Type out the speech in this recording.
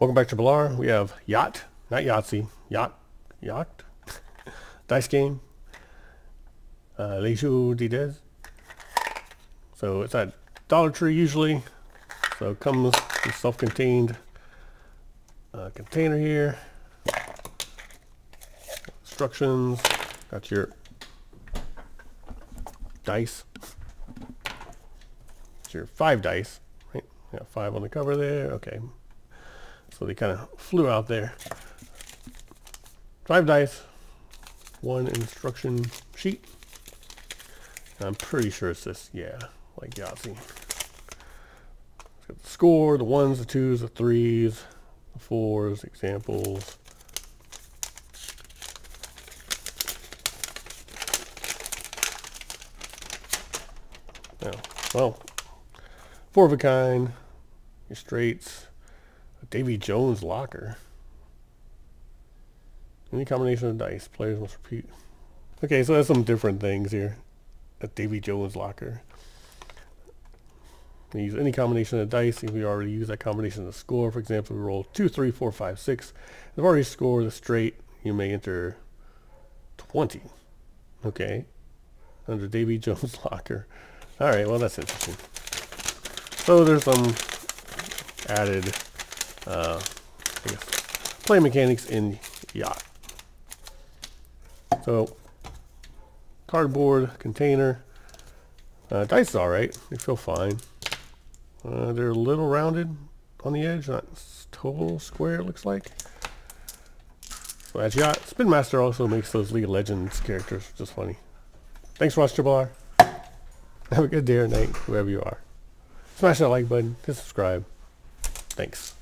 Welcome back to Balar. We have Yacht, not Yahtzee, Yacht, Yacht, dice game, uh, Les Jeux de Dés. So it's at Dollar Tree usually. So it comes in self-contained uh, container here. Instructions. Got your dice. It's your five dice. Right? Got five on the cover there. Okay. So they kind of flew out there. Five dice. One instruction sheet. I'm pretty sure it's this. Yeah, like Yahtzee. Got the score, the ones, the twos, the threes, the fours, examples. Yeah, well, four of a kind, your straights, Davy Jones locker. Any combination of dice, players must repeat. Okay, so that's some different things here. A Davy Jones locker. We use any combination of dice. If we already use that combination of score, for example, we roll 2, 3, 4, 5, 6. If I've already scored a straight, you may enter 20. Okay. Under Davy Jones locker. Alright, well that's interesting. So there's some added uh, I guess, play mechanics in Yacht. So cardboard container. Uh, dice is alright. They feel fine. Uh, they're a little rounded on the edge, not total square it looks like. So that's Yacht. Spin Master also makes those League of Legends characters, which is funny. Thanks for watching Triple R. Have a good day or night, whoever you are. Smash that like button, hit subscribe. Thanks.